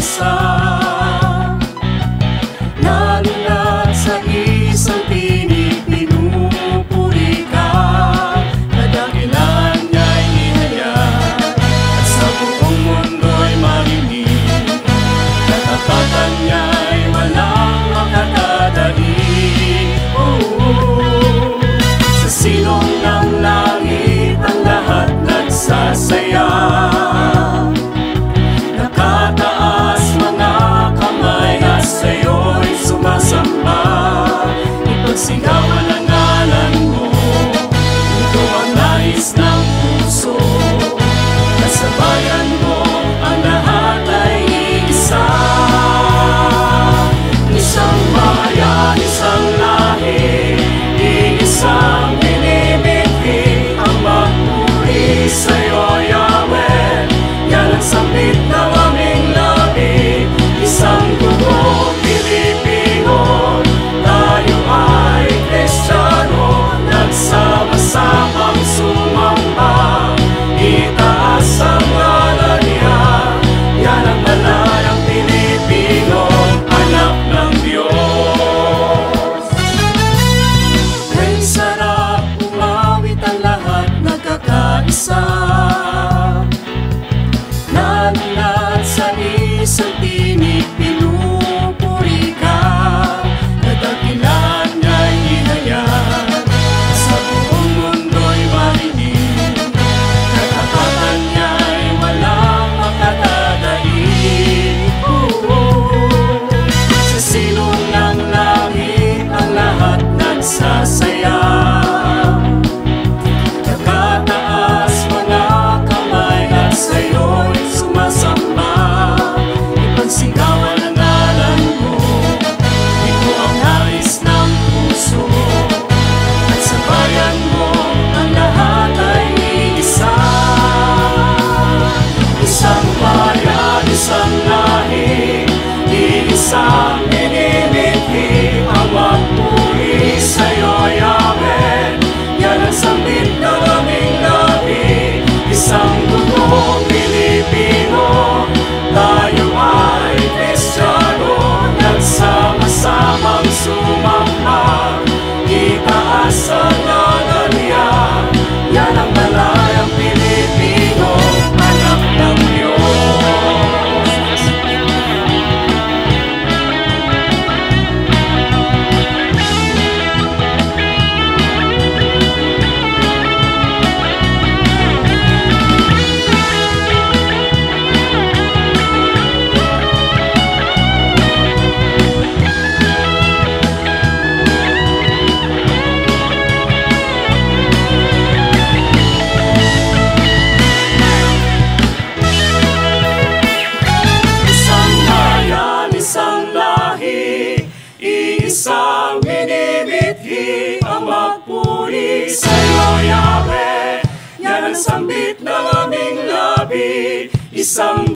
sun. Magbabalik sa'yo, Yahweh Yan ang sambit ng aming labi. Isang